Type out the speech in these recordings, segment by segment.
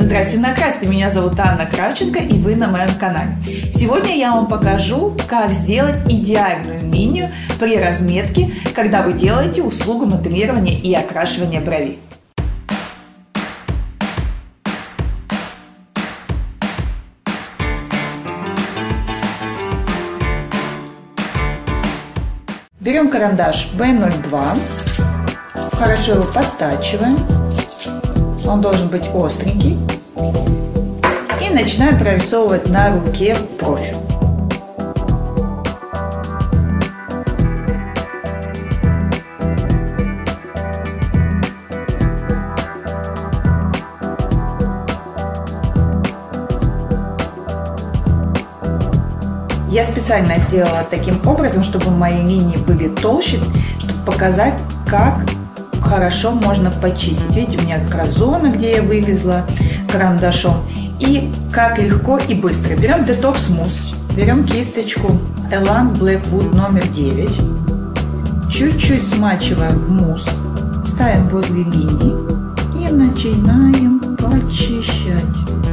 Здравствуйте, накрасьте! Меня зовут Анна Кравченко и вы на моем канале. Сегодня я вам покажу, как сделать идеальную линию при разметке, когда вы делаете услугу моделирования и окрашивания бровей. Берем карандаш B02, хорошо его подтачиваем он должен быть остренький. И начинаем прорисовывать на руке профиль. Я специально сделала таким образом, чтобы мои линии были толще, чтобы показать, как хорошо можно почистить. Видите, у меня как раз зона, где я вывезла карандашом. И как легко и быстро. Берем детокс мусс, берем кисточку Elan Blackwood номер 9, чуть-чуть смачиваем в мусс, ставим возле линии и начинаем почищать.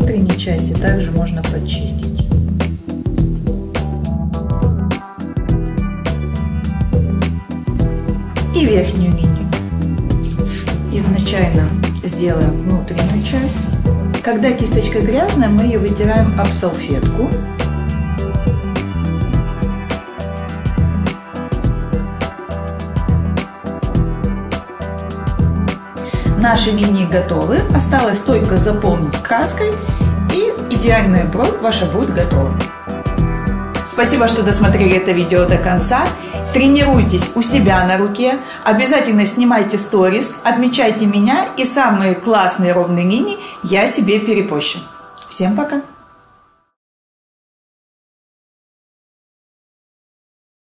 Внутренней части, также можно подчистить. И верхнюю линию. Изначально сделаем внутреннюю часть. Когда кисточка грязная, мы ее вытираем об салфетку. Наши линии готовы. Осталось только заполнить краской и идеальная бровь ваша будет готова. Спасибо, что досмотрели это видео до конца. Тренируйтесь у себя на руке. Обязательно снимайте сторис, отмечайте меня и самые классные ровные линии я себе перепощу. Всем пока!